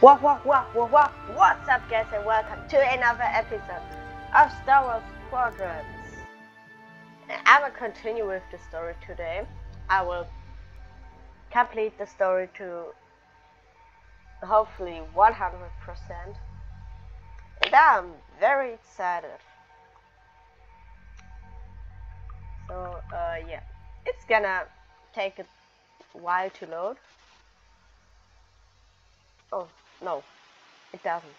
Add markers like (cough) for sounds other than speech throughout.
What, what, what, what, what, what's up guys and welcome to another episode of Star Wars Squadrons. I will continue with the story today. I will complete the story to hopefully 100% and I'm very excited. So uh, yeah, it's gonna take a while to load. Oh, no, it doesn't.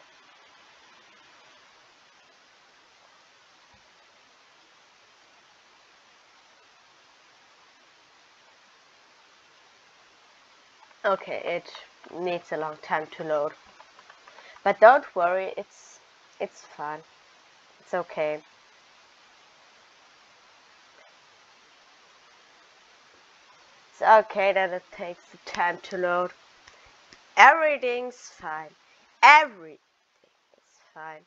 Okay, it needs a long time to load. But don't worry, it's it's fine. It's okay. It's okay that it takes the time to load. Everything's fine. Everything is fine.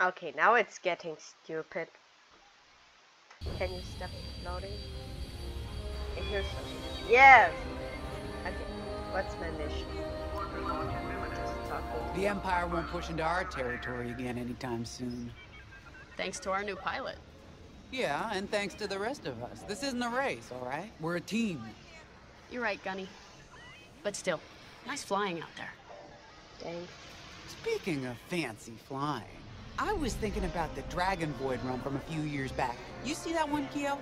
Okay, now it's getting stupid. Can you stop loading? Yes! Okay, what's my mission? The Empire won't push into our territory again anytime soon. Thanks to our new pilot. Yeah, and thanks to the rest of us. This isn't a race, all right? We're a team. You're right, Gunny. But still, nice flying out there. Dang. Speaking of fancy flying, I was thinking about the Dragon Void run from a few years back. You see that one, Keo?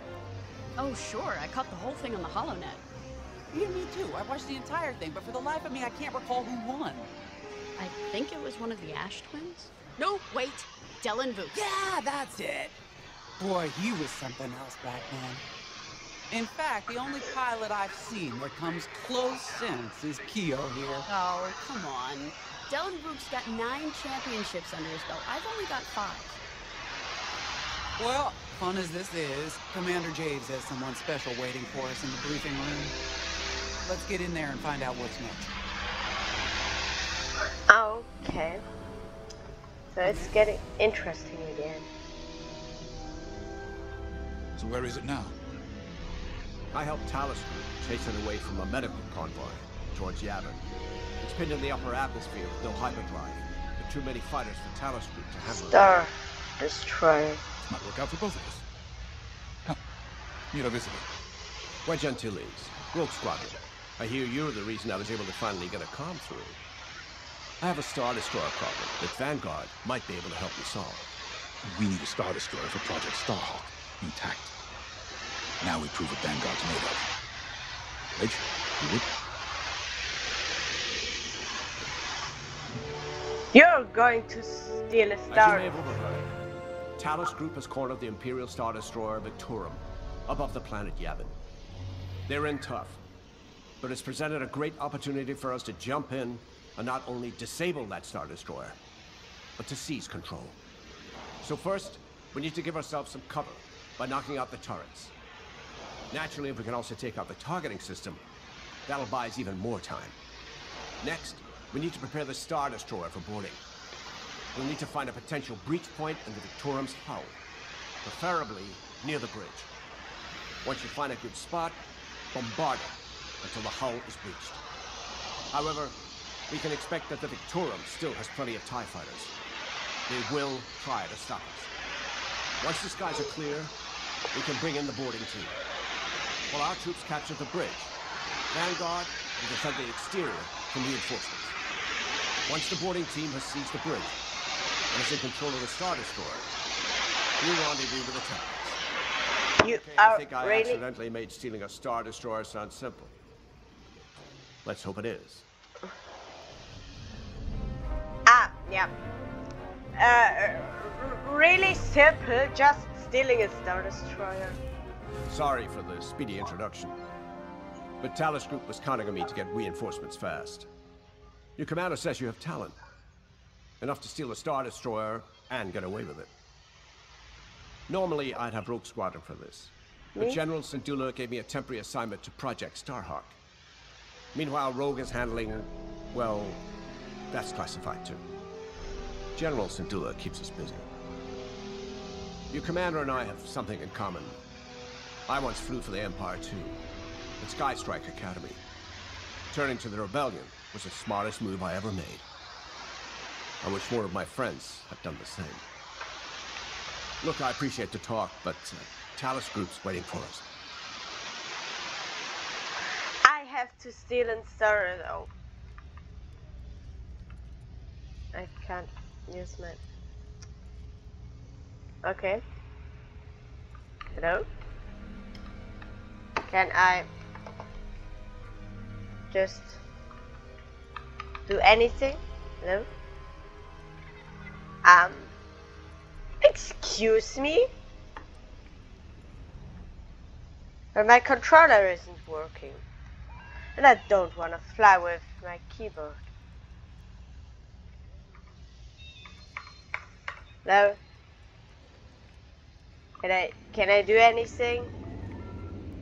Oh, sure. I caught the whole thing on the HoloNet. Yeah, me too. I watched the entire thing, but for the life of me, I can't recall who won. I think it was one of the Ash twins. No, wait. Dylan Vooks. Yeah, that's it. Boy, he was something else back then. In fact, the only pilot I've seen that comes close since is Keo here. Oh, come on. Dylan Vooks got nine championships under his belt. I've only got five. Well, fun as this is, Commander Javes has someone special waiting for us in the briefing room. Let's get in there and find out what's next. Okay. So it's getting interesting again. So where is it now? I helped Talus Group chase it away from a medical convoy towards Yavin. It's pinned in the upper atmosphere with no hyperdrive. There too many fighters for Talus Group to handle. Star Destroyer. This might work out for both of us. Come, meet our visitor. Wedge Antilles, Rogue Squadron. I hear you're the reason I was able to finally get a comm through. I have a Star Destroyer problem that Vanguard might be able to help me solve. We need a Star Destroyer for Project Starhawk, intact. Now we prove what Vanguard's made of. Wedge, you would? You're going to steal a As you star. may have overheard, Talus Group has cornered the Imperial Star Destroyer Victorum above the planet Yavin. They're in tough, but it's presented a great opportunity for us to jump in and not only disable that Star Destroyer, but to seize control. So first, we need to give ourselves some cover by knocking out the turrets. Naturally, if we can also take out the targeting system, that'll buy us even more time. Next, we need to prepare the Star Destroyer for boarding. We'll need to find a potential breach point in the Victorum's hull, preferably near the bridge. Once you find a good spot, bombard it until the hull is breached. However, we can expect that the Victorum still has plenty of TIE fighters. They will try to stop us. Once the skies are clear, we can bring in the boarding team. While our troops capture the bridge, Vanguard will defend the exterior from reinforcements. Once the boarding team has seized the bridge and is in control of the Star Destroyer, we'll rendezvous with the Templars. You Okay, I think I really accidentally made stealing a Star Destroyer sound simple. Let's hope it is. ah yeah. Uh, really simple. Just stealing a star destroyer. Sorry for the speedy introduction. But Talus Group was counting on me to get reinforcements fast. Your commander says you have talent. Enough to steal a Star Destroyer and get away with it. Normally, I'd have Rogue Squadron for this. But Me? General Syndulla gave me a temporary assignment to Project Starhawk. Meanwhile, Rogue is handling, well, that's classified too. General Syndulla keeps us busy. Your commander and I have something in common. I once flew for the Empire too, at Sky Strike Academy. Turning to the rebellion was the smartest move I ever made. I wish more of my friends had done the same. Look, I appreciate the talk, but uh, Talos Group's waiting for us. I have to steal and stir though. I can't use my... Okay. Hello? Can I just do anything? Hello? Um, excuse me? But my controller isn't working. And I don't want to fly with my keyboard. No? Can I, can I do anything?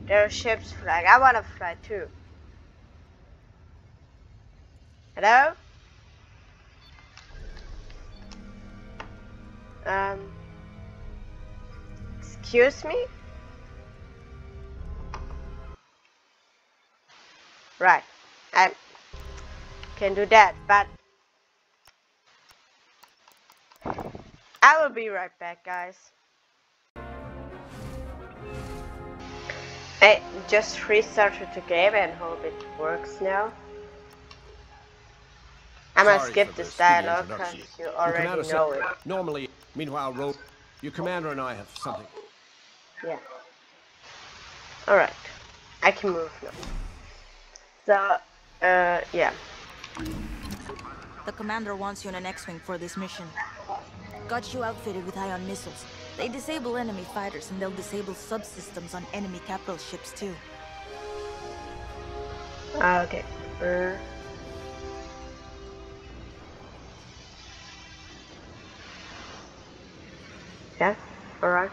There are ships flying. I want to fly too. Hello? Um, excuse me? Right, I can do that, but I will be right back, guys. I just restarted the game and hope it works now. I'm gonna Sorry skip this dialogue because you already said- know it. Normally, meanwhile, Rogue, your commander and I have something. Yeah. Alright. I can move now. So, uh, yeah. The commander wants you on an X-Wing for this mission. Got you outfitted with ion missiles. They disable enemy fighters and they'll disable subsystems on enemy capital ships too. Ah, okay. Uh, yeah, alright.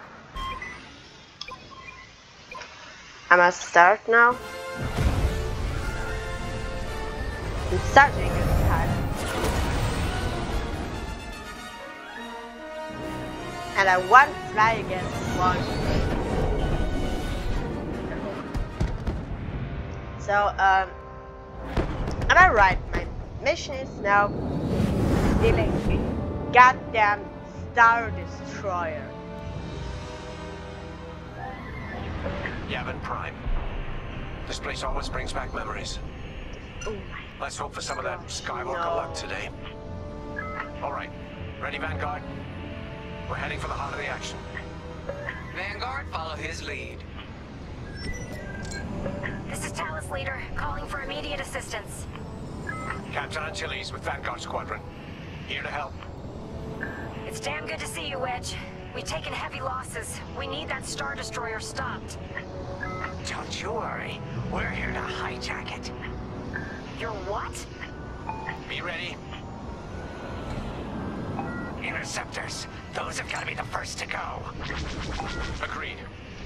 I must start now. I'm starting this time. And I want to fly against one. So, um, Am I right? My mission is now stealing a goddamn Star Destroyer. Yavin Prime. This place always brings back memories. Oh my. Let's hope for some of that Skywalker No. luck today. All right. Ready, Vanguard? We're heading for the heart of the action. Vanguard, follow his lead. This is Talus Leader, calling for immediate assistance. Captain Antilles with Vanguard Squadron. Here to help. It's damn good to see you, Wedge. We've taken heavy losses. We need that Star Destroyer stopped. Don't you worry. We're here to hijack it. You're what? Be ready. Interceptors. Those have got to be the first to go. Agreed.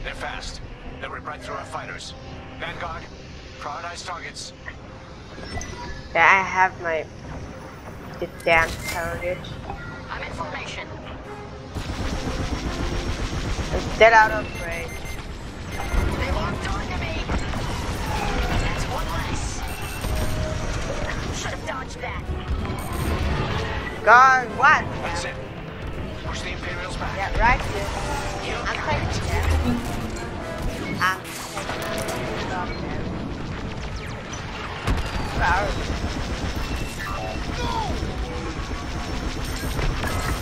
They're fast. They'll rip right through our fighters. Vanguard, prioritize targets. Yeah, I have my the damn target. I'm in formation. I'm still out of range. That. God, what? That's it. Push the Imperials back. Yeah, right here. I'm taking that. I'm taking.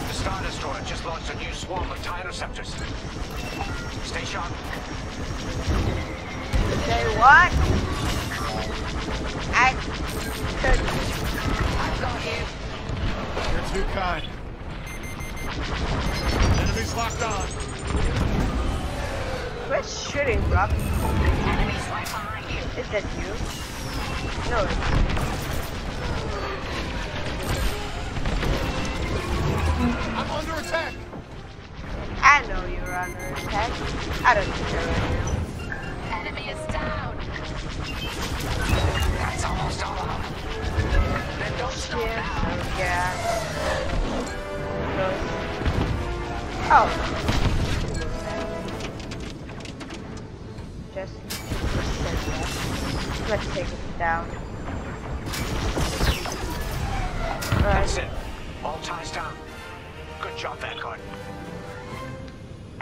The Star Destroyer just launched a new swarm of TIE interceptors. Stay sharp. Say what? I could. You're too kind. Enemies locked on. Quit shooting, Rob. Enemies right behind you. Is that you? No.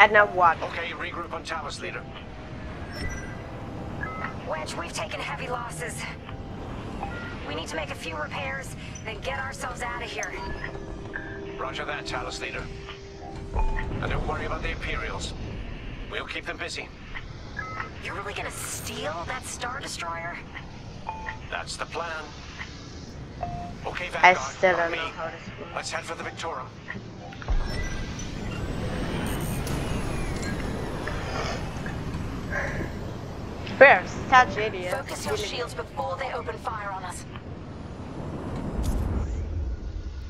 And now what? Okay, regroup on Talos, leader. Wedge, we've taken heavy losses. We need to make a few repairs, then get ourselves out of here. Roger that, Talos, leader. And don't worry about the Imperials. We'll keep them busy. You're really gonna steal that Star Destroyer? That's the plan. Okay, I Vanguard. still don't me. how to swim. Let's head for the Victorum. We're such idiots. Focus your shields before they open fire on us.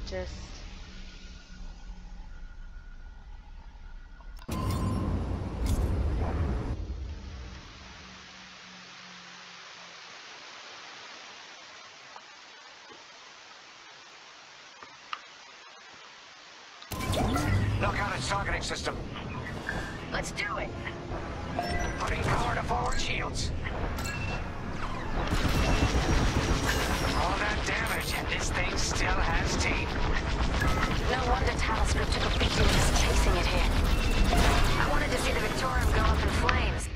Just. Knock out its targeting system. Let's do it. Putting power to forward shields. All that damage, and this thing still has teeth. No wonder Talos Group took a beating just chasing it here. I wanted to see the Victorum go up in flames.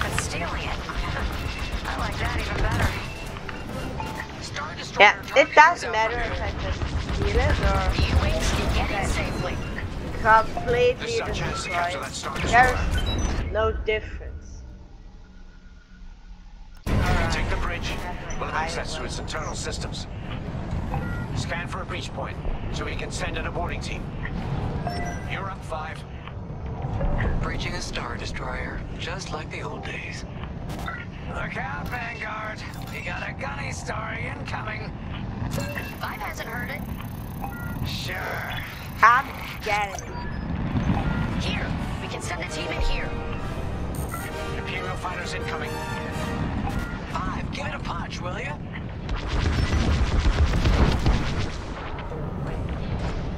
But stealing it, (laughs) I like that even better. Star Destroyer Yeah, it doesn't matter if I just steal it or You wait till you get it safely. Completely This is our chance to destroy capture it. that Star Destroyer. There's no difference. Take the bridge. We'll have access to its internal systems. Scan for a breach point, so we can send in a boarding team. You're up, Five. Breaching a Star Destroyer, just like the old days. Look out, Vanguard. We got a gunny story incoming. Five hasn't heard it. Sure. Come it. Here, we can send a team in here. Imperial fighters incoming. Five, give it a punch, will you?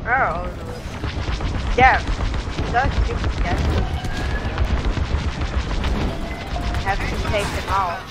Oh, there. So stupid, guys. Have to take them out.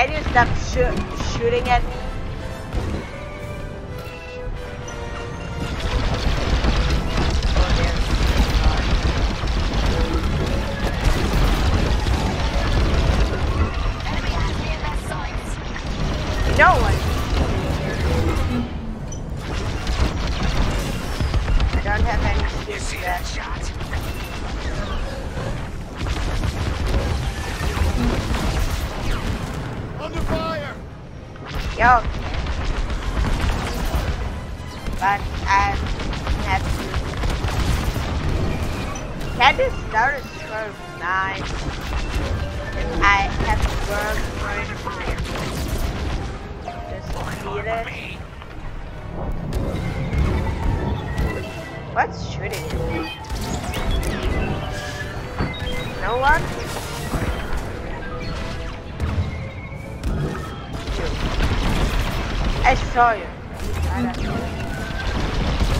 Can you stop shoo shooting at me? No But I have to. Can this start score nine? I have to work for it. Just feel it. What's shooting? No one? I saw. You.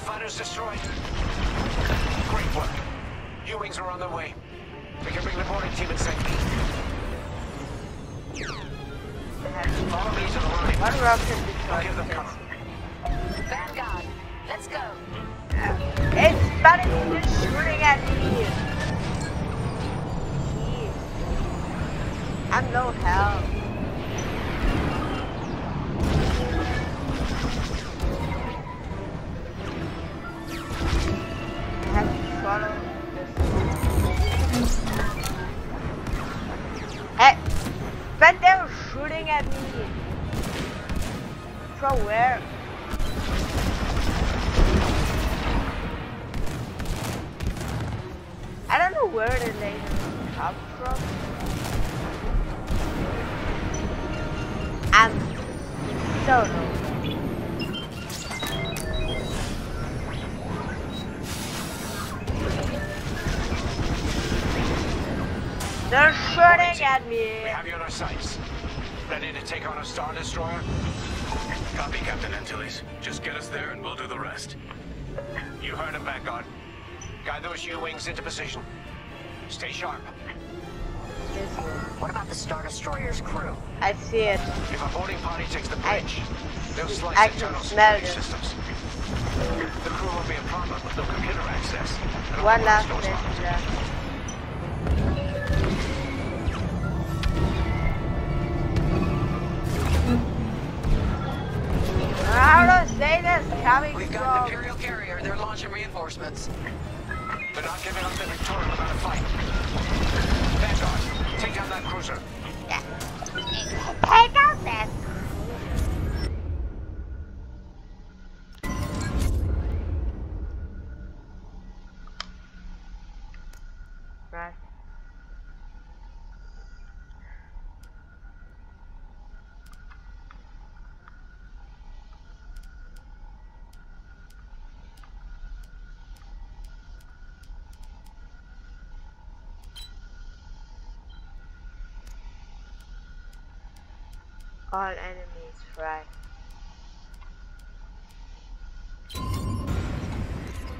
fighters destroyed. Great work. U-Wings are on their way. We can bring the boarding team in safety. Follow me to the line. One rocket I'll give them cover. Vanguard, let's go. It's funny, just shooting at me. Jeez. I'm no help. They're shooting at me. From where? I don't know where the lasers come from. I'm so low. They're shooting at me. We have you on our sights. Ready to take on a Star Destroyer? Copy, Captain Antilles. Just get us there and we'll do the rest. You heard him, Vanguard. Guide those U-Wings into position. Stay sharp. What about the Star Destroyer's crew? I see it. If a boarding party takes the I- bridge, they'll slice I security it. systems. The crew won't be a problem with no computer access. One last minute left. How to say this coming We've got an? Imperial carrier. They're launching reinforcements. They're not giving up the Victoria without a fight. Vanguard, take down that cruiser. Take out that. Right. All enemies right.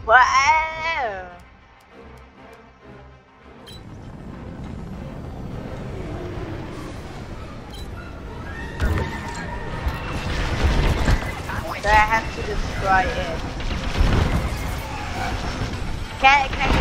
Wow! So I have to destroy it. Can, can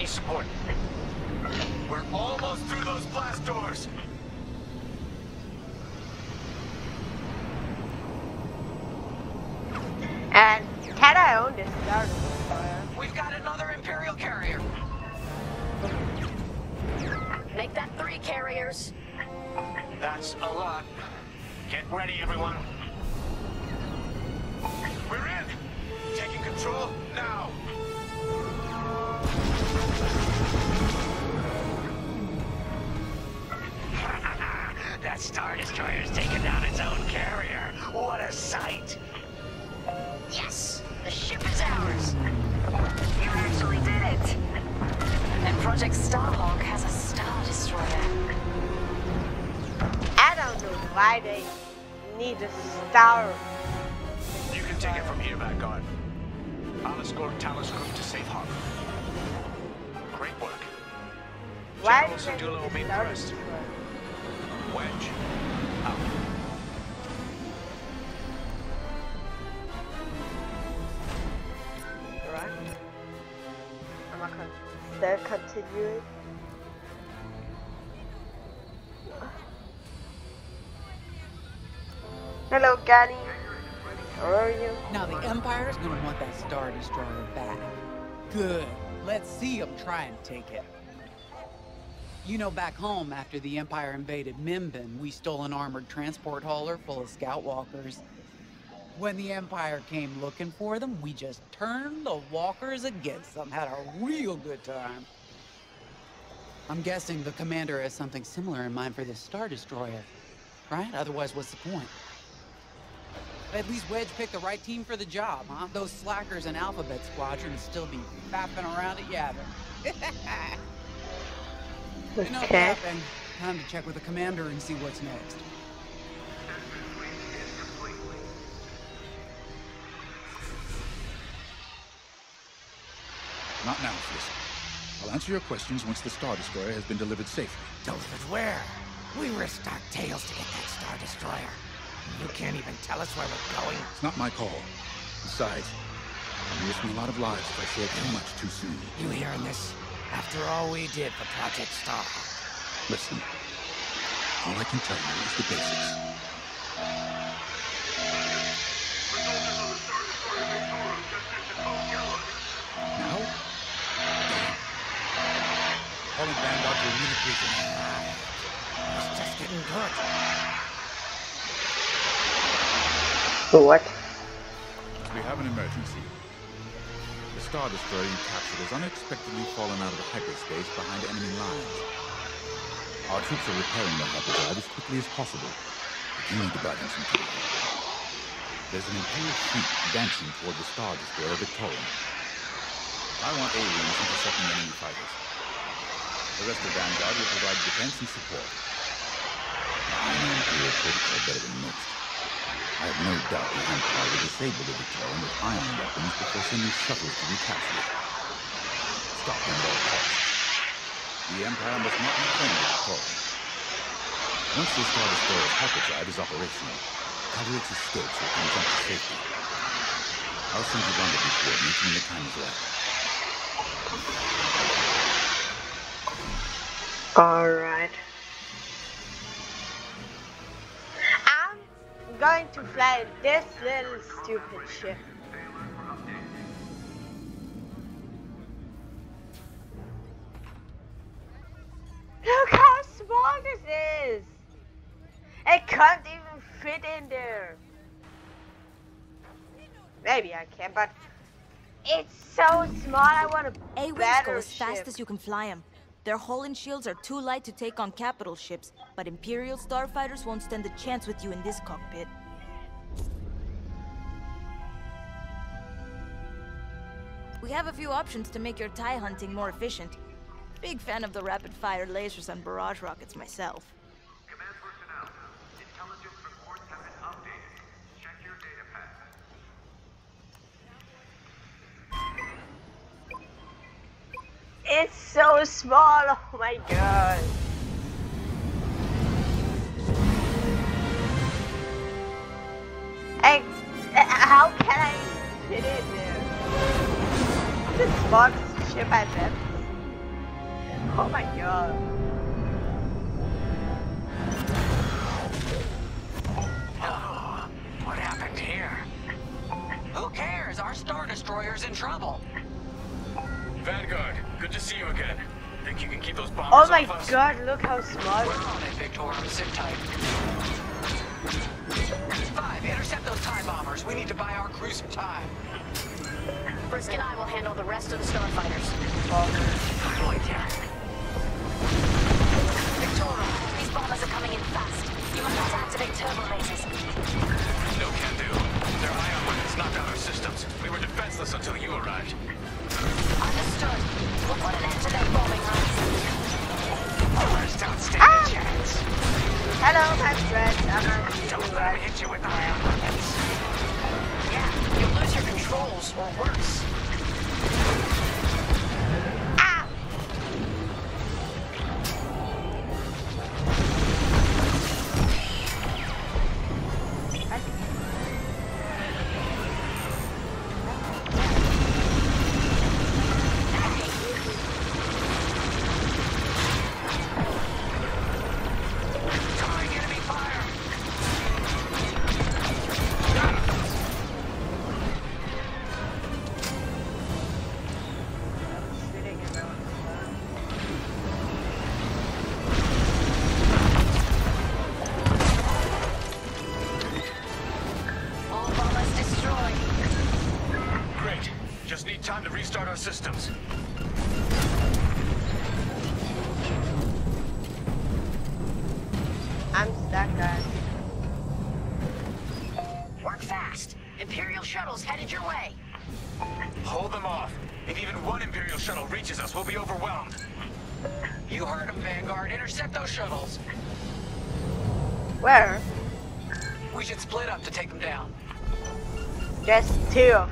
boarding team might need support. We're almost through those blast doors. And can I own this Destroyer? We've got another Imperial carrier. Make that three carriers. That's a lot. Get ready, everyone. We're in. Taking control now. (laughs) that Star destroyer Destroyer's taken down its own carrier. What a sight. Yes, the ship is ours. You actually did it. And Project Starhawk has a Star Destroyer. I don't know why they need a Star. You can take it from here, Vanguard. I'll escort Talos Group to safe harbor. Great work. Why General do they Syndulla will be a Star impressed. Destroyer? Wedge, out. Alright. I'm not gonna still continue. Hello, Gunny. How are you? Now the Empire's gonna want that Star Destroyer back. Good. Let's see them try and take it. You know, back home, after the Empire invaded Mimban, we stole an armored transport hauler full of scout walkers. When the Empire came looking for them, we just turned the walkers against them. Had a real good time. I'm guessing the commander has something similar in mind for this Star Destroyer. Right? Otherwise, what's the point? At least Wedge picked the right team for the job, huh? Those slackers in Alphabet Squadron would still be fapping around at Yavin. (laughs) Enough Okay. fapping. Time to check with the commander and see what's next. Not now, Frisk. I'll answer your questions once the Star Destroyer has been delivered safely. Delivered where? We risked our tails to get that Star Destroyer. You can't even tell us where we're going. It's not my call. Besides, I'm risking a lot of lives if I say too much too soon. You hearing this? After all we did for Project Starhawk. Listen, all I can tell you is the basics. Now? Damn. Calling Vanguard to immediate ah, briefing. It's just getting good. What? We have an emergency. The Star Destroyer you captured has unexpectedly fallen out of hyperspace behind enemy lines. Our troops are repairing the hyperdrive as quickly as possible. But you need to buy them some time. There's an Imperial fleet advancing toward the Star Destroyer Victorian. I want A-Wings intercepting enemy fighters. The rest of Vanguard will provide defense and support. I know Imperial better than most. I have no doubt the Empire will disable the Victorian with ion weapons before sending shuttles to recapture it. Stop them at all costs. The Empire must not be reclaim the Victorian. Once the Star Destroyer's hyperdrive is operational, cover its escapes will come jump to safety. I'll send you one of rendezvous coordinates when the time is right. Alright. Going to fly this little stupid ship. Look how small this is! It can't even fit in there. Maybe I can, but it's so small. I want a A-Wings better go as fast as you can fly them. Their hull and shields are too light to take on capital ships, but Imperial starfighters won't stand a chance with you in this cockpit. We have a few options to make your TIE hunting more efficient. Big fan of the rapid-fire lasers and barrage rockets myself. It's so small. Oh my god. I, uh, how can I fit in there? The smallest ship I've. Oh my god. Oh, what happened here? Who cares? Our Star Destroyer's in trouble. Vanguard, good to see you again. Think you can keep those bombers Oh my off us? god, look how smart. We're on it, Victorum. Sit tight. Five, intercept those TIE bombers. We need to buy our crew some time. Frisk and I will handle the rest of the starfighters. I'm with ya. These bombers are coming in fast. You must activate turbo lasers. No can do. Their ion weapons knocked out our systems. We were defenseless until you arrived. Understood. We'll put an end to their bombing runs. Bombers don't stand a chance. Hello, my friend. I'm Don't let right. hit you with weapons. Yeah, you'll lose your controls, or worse. Systems. I'm stuck, guys. Work fast. Imperial shuttles headed your way. Hold them off. If even one Imperial shuttle reaches us, we'll be overwhelmed. You heard him, Vanguard. Intercept those shuttles. Where? We should split up to take them down. Just two of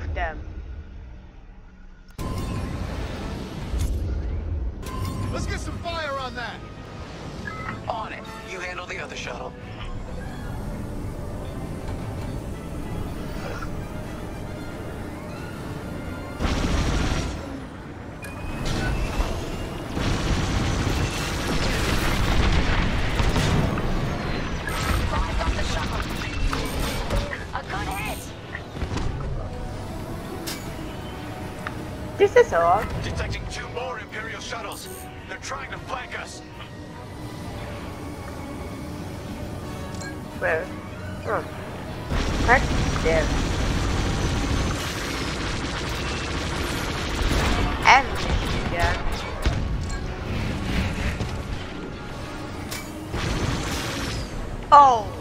the other shuttle. Five on the shuttle. A good hit. This is all. Detecting two more Imperial shuttles. They're trying to flank us. Well, oh. Cut there. And yeah. Oh!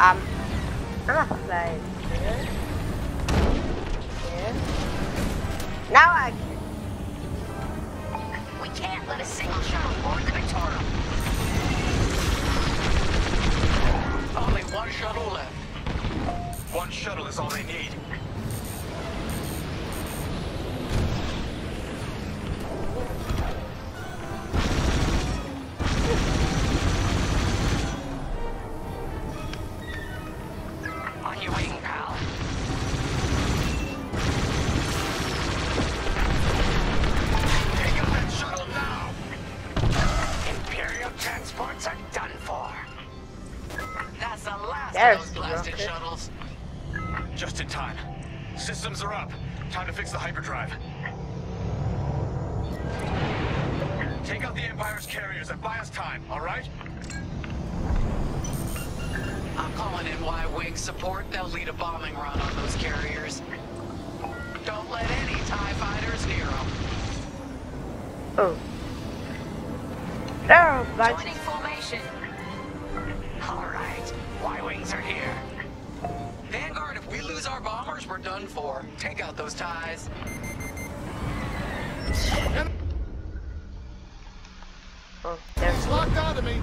Um, I'm gonna play this. This. Now I can. We can't let a single shuttle board the Victorum. Only one shuttle left. One shuttle is all they need. Oh, there's It's locked onto me.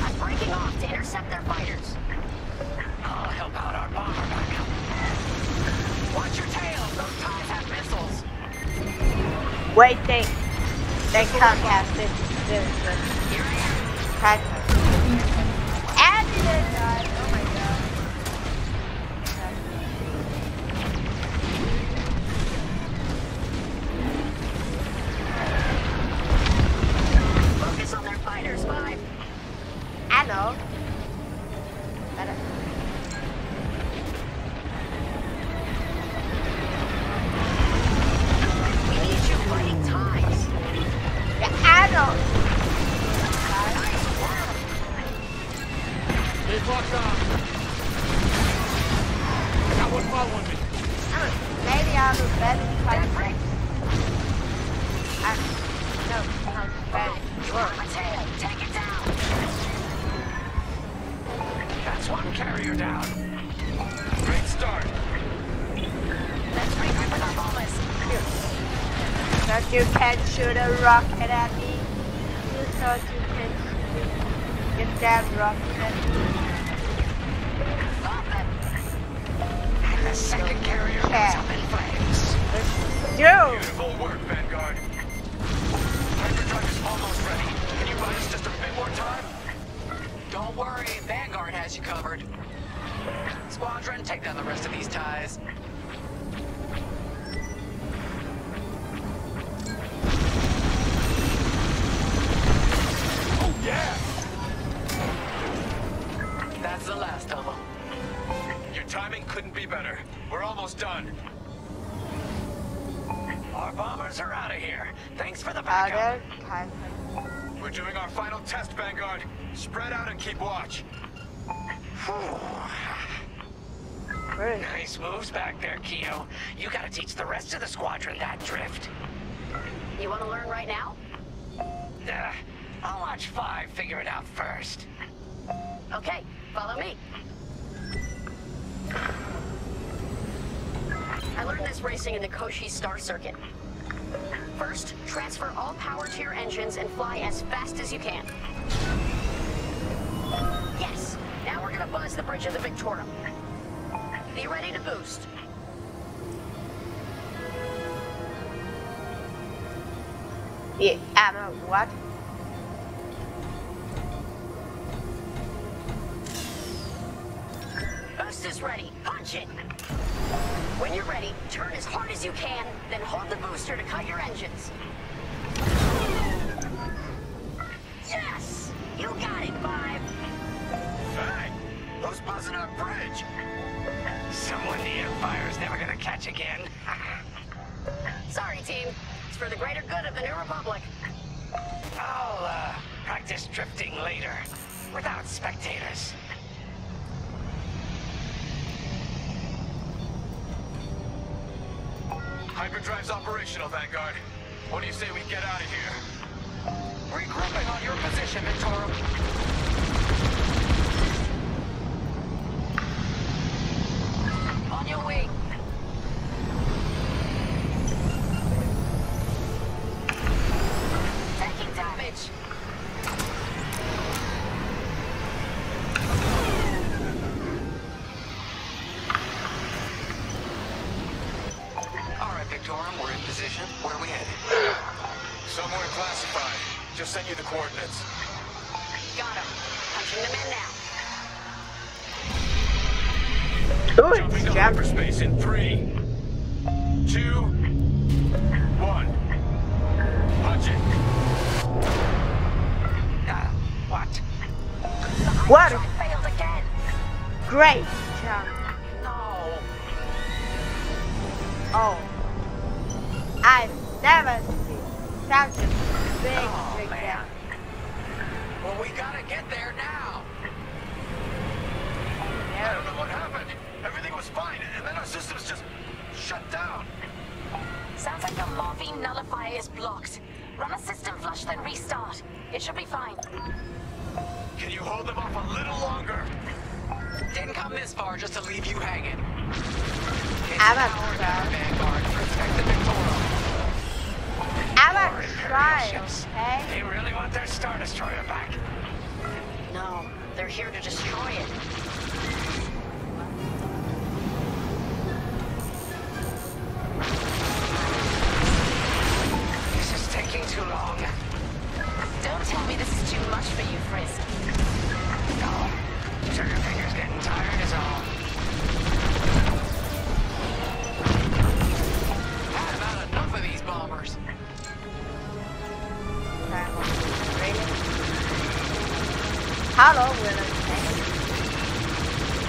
I'm breaking off to intercept their fighters. I'll help out our bomber backup. Watch your tail. Those TIEs have missiles. Wait, they they can't cast this. This. this. Here I am. Try flames. Dude! Beautiful work, Vanguard. Hyperdrive is almost ready. Can you buy us just a bit more time? Don't worry, Vanguard has you covered. Squadron, take down the rest of these TIEs. Oh, yeah. That's the last of them. Your timing couldn't be better. We're almost done. Our bombers are out of here. Thanks for the Other backup. kind We're doing our final test, Vanguard. Spread out and keep watch. Really? Nice moves back there, Keo. You gotta teach the rest of the squadron that drift. You want to learn right now? Uh, I'll watch Five figure it out first. Okay, follow me. I learned this racing in the Koshi Star Circuit. First, transfer all power to your engines and fly as fast as you can. Yes, now we're gonna buzz the bridge of the Victorum. Be ready to boost. Yeah, ammo, what? Boost is ready. Punch it. When you're ready, turn as hard as you can, then hold the booster to cut your engines. Yes! You got it, Five! Hey! Who's buzzing our bridge? Someone the Empire's never gonna catch again. (laughs) Sorry, team. It's for the greater good of the New Republic. I'll, uh, practice drifting later. Without spectators. Hyperdrive's operational, Vanguard. What do you say we get out of here? Regrouping on your position, Victorum. What? I failed again. Great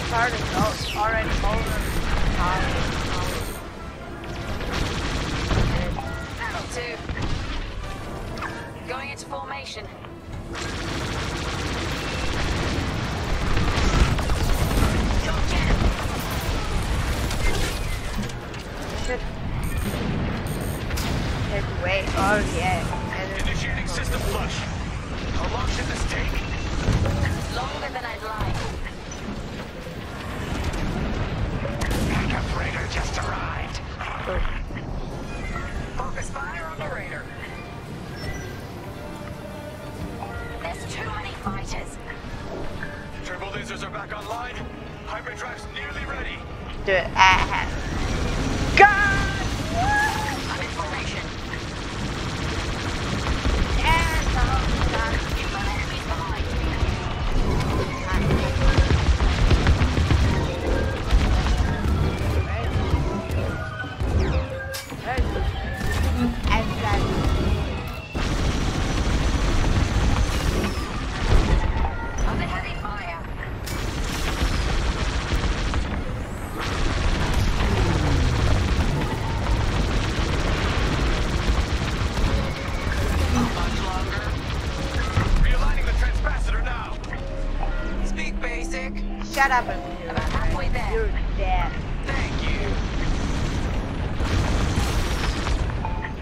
Started go already over. That'll. Going into formation. Go get him. Take away. Oh yeah. Initiating system flush. How long should this take? Longer than I'd like. Focus fire on the raider. There's too many fighters. Turbo lasers are back online. Hyperdrive's nearly ready. Do it. Shut up and do About halfway there. You're dead. Thank you.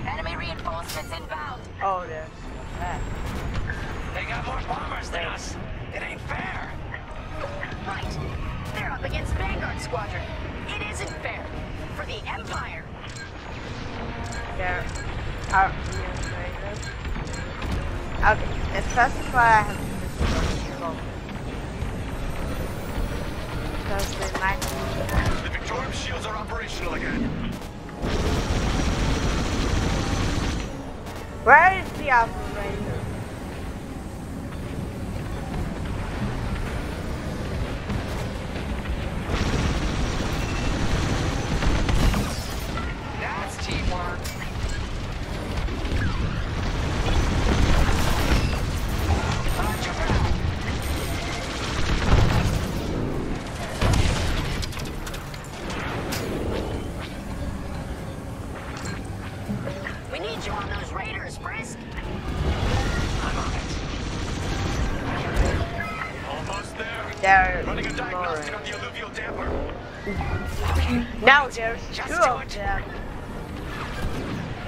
Enemy reinforcements inbound. Oh, there's that. They got more bombers than us. It ain't fair. Right. They're up against Vanguard Squadron. It isn't fair. For the Empire. Uh, there are. Okay, let's specify I have Because they might be The Victorum shields are operational again. Where is the operator? Just two do of it. them.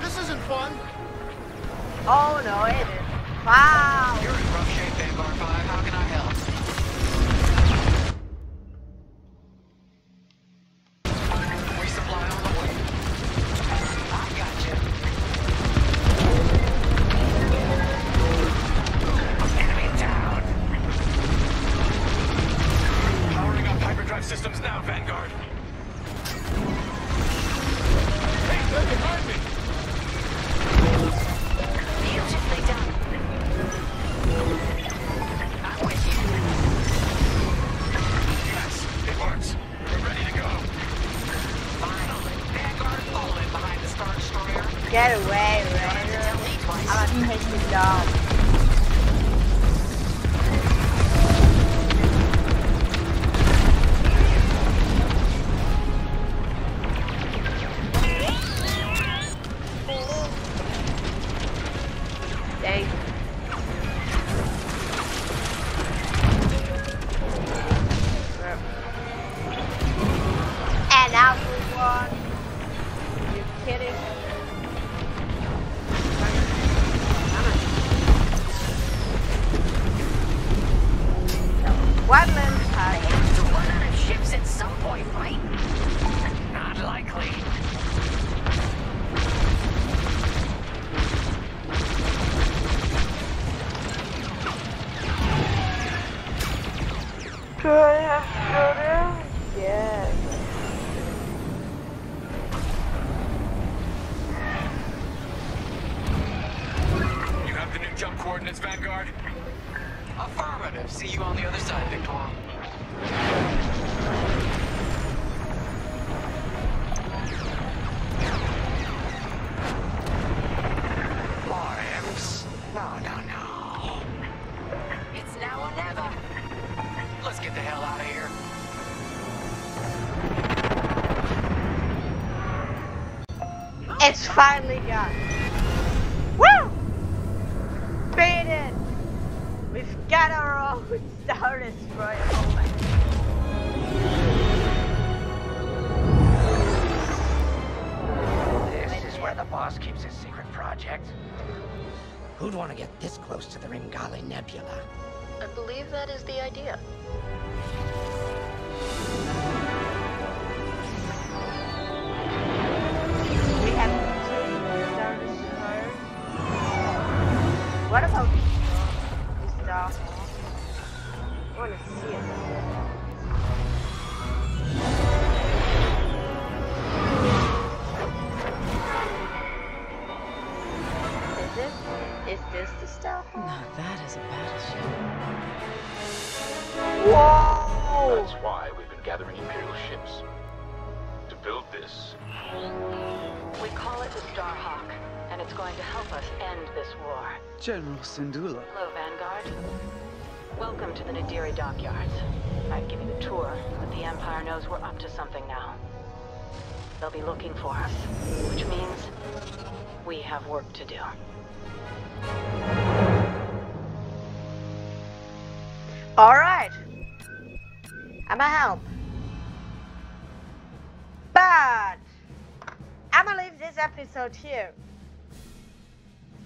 This isn't fun. Oh no, it is. Wow. You're in rough shape, Vanguard 5. How can I help? One man They time. have to run out of ships at some point, right? Not likely. Do I have to go there? Yes. You have the new jump coordinates, Vanguard? Affirmative. See you on the other side, Victorum. To Nebula? I believe that is the idea. We have two Star Destroyers. What about General Syndulla. Hello, Vanguard. Welcome to the Nadiri dockyards. I'd give you a tour, but the Empire knows we're up to something now. They'll be looking for us, which means we have work to do. Alright. I'ma help. But I'ma leave this episode here.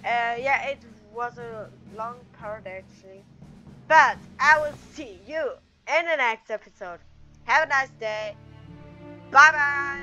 Uh, yeah, it was a long part actually. But I will see you in the next episode. Have a nice day. Bye bye.